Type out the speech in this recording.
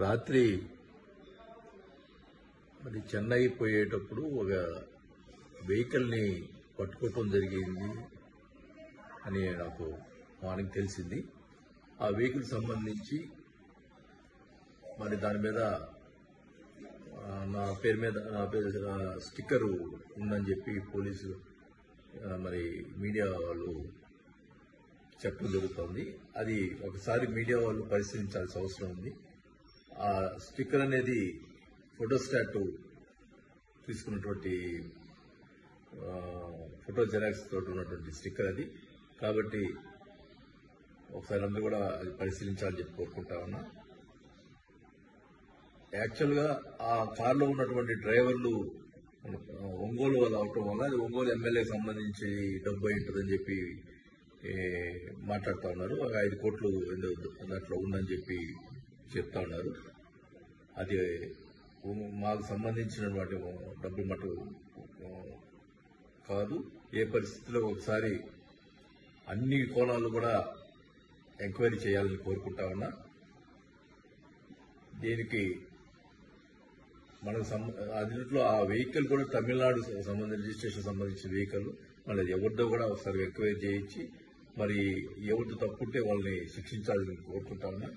రాత్రి మరి చెన్నై పోయేటప్పుడు ఒక వెహికల్ని పట్టుకోవటం జరిగింది అని నాకు మార్నింగ్ తెలిసింది. ఆ వెహికల్ సంబంధించి మరి దాని మీద నా పేరు మీద నా పేరు స్టిక్కర్ ఉందని చెప్పి పోలీసు మరి మీడియా వాళ్ళు చెప్పడం జరుగుతోంది. అది ఒకసారి మీడియా వాళ్ళు పరిశీలించాల్సిన అవసరం ఉంది. ఆ స్టిక్కర్ అనేది ఫోటోస్టాట్ తీసుకున్నటువంటి ఫోటో జెరాక్స్ తోటి ఉన్నటువంటి స్టిక్కర్ అది. కాబట్టి ఒకసారి అందరూ కూడా అది పరిశీలించాలని చెప్పి కోరుకుంటా ఉన్నా. యాక్చువల్గా ఆ కార్లో ఉన్నటువంటి డ్రైవర్లు ఒంగోలు వాళ్ళు అవటం వల్ల అది ఒంగోలు ఎమ్మెల్యేకి సంబంధించి డబ్బు అయి ఉంటుందని చెప్పి మాట్లాడుతూ ఉన్నారు. ఒక ఐదు కోట్లు దాంట్లో ఉందని చెప్పి చెప్తా ఉన్నారు అది మాకు సంబంధించినటువంటి డబ్బు మటు కాదు. ఏ పరిస్థితిలో ఒకసారి అన్ని కోణాలు కూడా ఎంక్వైరీ చేయాలని కోరుకుంటా ఉన్నా. దీనికి మనకు అదిలో ఆ వెహికల్ కూడా తమిళనాడు సంబంధించిన రిజిస్ట్రేషన్ సంబంధించిన వెహికల్. మళ్ళీ ఎవరిదో కూడా ఒకసారి ఎంక్వైరీ చేయించి మరి ఎవరితో తప్పుంటే వాళ్ళని శిక్షించాలని కోరుకుంటా ఉన్నా.